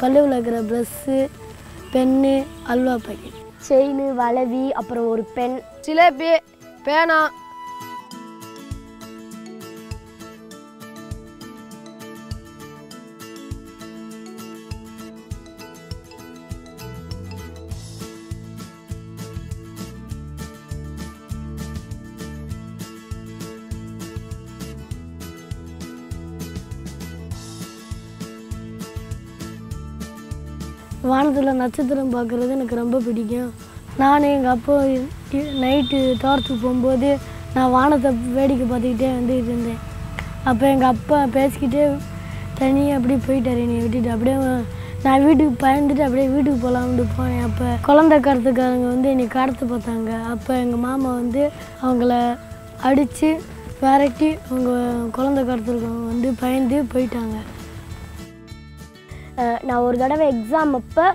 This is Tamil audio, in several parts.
பல்லுவில் இருக்கிற ப்ரெஸ்ஸு பென்னு அல்வா பாக்கெட் செயின் வளவி அப்புறம் ஒரு பென். ஜிலேபி பேனா. வானத்தில் நட்சத்திரம் பார்க்குறது எனக்கு ரொம்ப பிடிக்கும். நான் எங்கள் அப்பா நைட்டு தோட்டத்துக்கு போகும்போது நான் வானத்தை வேடிக்கை பார்த்துக்கிட்டே வந்துக்கிட்டு இருந்தேன். அப்போ எங்கள் அப்பா பேசிக்கிட்டே தனியாக அப்படியே போயிட்டார் என்னை விட்டுட்டு. அப்படியே நான் வீட்டுக்கு பயந்துட்டு அப்படியே வீட்டுக்கு போகலாம்னு போனேன். அப்போ குழந்த கடத்துக்காரங்க வந்து என்னை கடத்து பார்த்தாங்க. அப்போ எங்கள் மாமா வந்து அவங்கள அடித்து விரட்டி அவங்க குழந்த கடத்துருக்கவங்க வந்து பயந்து போயிட்டாங்க. நான் ஒரு தடவை எக்ஸாம் அப்போ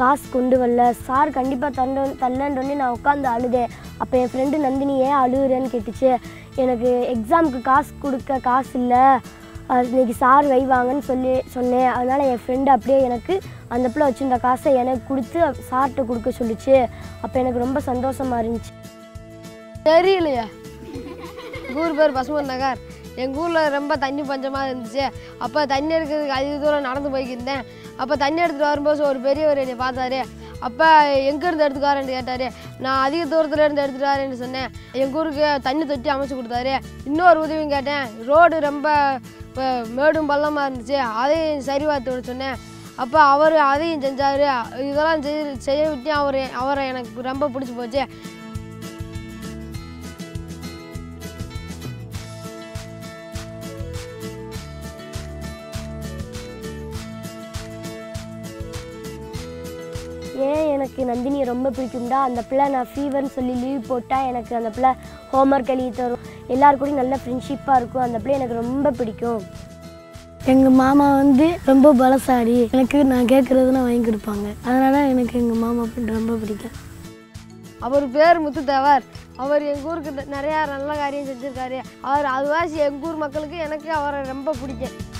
காசு கொண்டு வரல. சார் கண்டிப்பாக தண்ட தள்ளன்றோடனே நான் உட்காந்து அழுதேன். அப்போ என் ஃப்ரெண்டு நந்தினி ஏன் அழுகுறேன்னு கேட்டுச்சு. எனக்கு எக்ஸாமுக்கு காசு கொடுக்க காசு இல்லை. இன்றைக்கி இன்னைக்கு சார் வைவாங்கன்னு சொல்லி சொன்னேன். அதனால் என் ஃப்ரெண்டு அப்படியே எனக்கு அந்த பிள்ளை வச்சுருந்த காசை எனக்கு கொடுத்து சார்கிட்ட கொடுக்க சொல்லிச்சு. அப்போ எனக்கு ரொம்ப சந்தோஷமாக இருந்துச்சு. தெரியலையா. ஊர் பேர் பசுமன் நகர். எங்கள் ஊரில் ரொம்ப தண்ணி பஞ்சமாக இருந்துச்சு. அப்போ தண்ணி எடுக்கிறதுக்கு அதிக தூரம் நடந்து போய்க்கிருந்தேன். அப்போ தண்ணி எடுத்துகிட்டு வரும்போது ஒரு பெரியவர் என்னை பார்த்தாரு. அப்போ எங்கேருந்து எடுத்துக்காரன்னு கேட்டார். நான் அதிக தூரத்தில் இருந்து எடுத்துட்டு வரேன்னு சொன்னேன். எங்கள் ஊருக்கு தண்ணி தொட்டி அமைச்சு கொடுத்தாரு. இன்னொரு உதவியும் கேட்டேன். ரோடு ரொம்ப இப்போ மேடும் பள்ளமாக இருந்துச்சு. அதையும் சரி பார்த்து விட சொன்னேன். அப்போ அவர் அதையும் செஞ்சார். இதெல்லாம் செய்ய செய்ய விட்டு அவர் அவரை எனக்கு ரொம்ப பிடிச்சி போச்சு. ஏன் எனக்கு நந்தினியை ரொம்ப பிடிக்கும்டா? அந்த பிள்ளை நான் ஃபீவர்னு சொல்லி லீவ் போட்டால் எனக்கு அந்த பிள்ளை ஹோம்ஒர்க் எழுதி தரும். எல்லாரு கூடயும் நல்ல ஃப்ரெண்ட்ஷிப்பாக இருக்கும். அந்த பிள்ளை எனக்கு ரொம்ப பிடிக்கும். எங்கள் மாமா வந்து ரொம்ப பலசாலி. எனக்கு நான் கேட்குறதுனா வாங்கி கொடுப்பாங்க. அதனால் எனக்கு எங்கள் மாமா ரொம்ப பிடிக்கும். அவர் பேர் முத்துத்தேவர் அவர் எங்கள் ஊருக்கு நிறையா நல்ல காரியம் செஞ்சுருக்காரு. அவர் அதுவாசி எங்கள் ஊர் மக்களுக்கு எனக்கு அவரை ரொம்ப பிடிக்கும்.